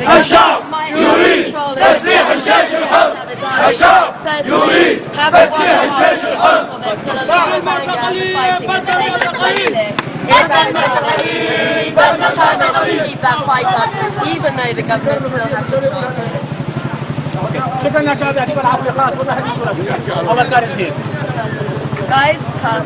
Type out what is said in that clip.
الشعب يريد تسليح الجيش الحر الشعب يريد تسليح الجيش الحر دع الموت قليل بدل الموت قليل Let that not believe, but the China will keep that fight up, even though the government still has to fight. Guys, come.